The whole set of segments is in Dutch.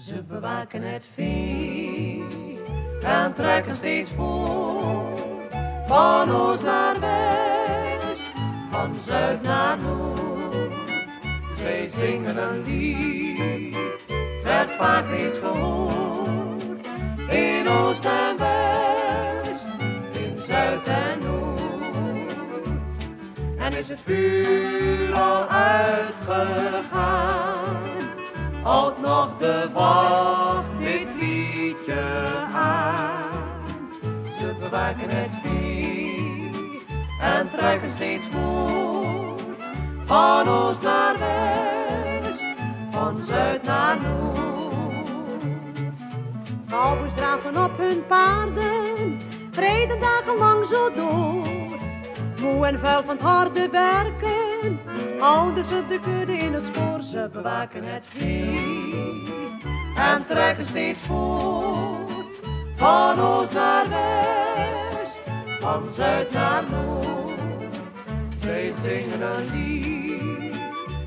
Ze bewaken het vuur en trekken steeds voor. Van oost naar west, van zuid naar noord. Zij zingen een lied, werd vaak reeds gehoord. In oost en west, in zuid en noord. En is het vuur al uitgegaan, de wacht dit liedje aan. Ze bewaken het vuur en trekken steeds voort, van oost naar west, van zuid naar noord. Cowboys draven op hun paarden, rijden dagenlang zo door. Moe en vuil van het harde werken, houden ze de kudde in het spoor. Ze bewaken het vuur en trekken steeds voort. Van oost naar west, van zuid naar noord. Zij zingen een lied,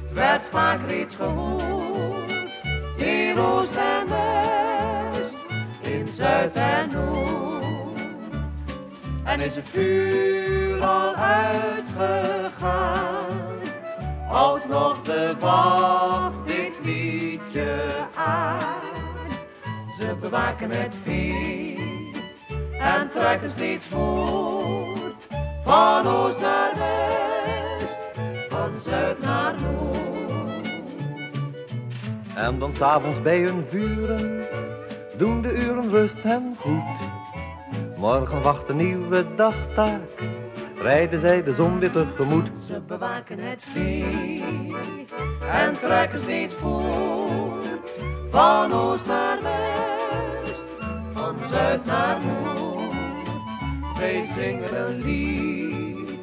het werd vaak reeds gehoord. In oost en west, in zuid en noord. En is het vuur al uitgegaan, Ze bewaken het vuur en trekken steeds voort, van oost naar west, van zuid naar noord. En dan s'avonds bij hun vuren doen de uren rust hen goed. Morgen wacht een nieuwe dagtaak, rijden zij de zon weer tegemoet. Ze bewaken het vuur en trekken steeds voort. Van oost naar noord. Zij zingen een lied,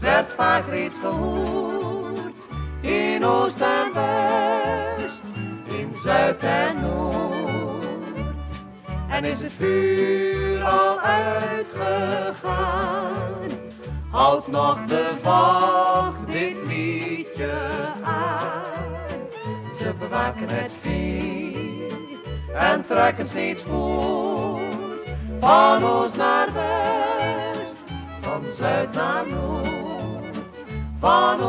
werd vaak reeds gehoord. In oost en west, in zuid en noord. En is het vuur al uitgegaan, houdt nog de wacht dit liedje aan. Ze bewaken het vuur en trekken steeds voort, van oost naar west, van zuid naar noord. Van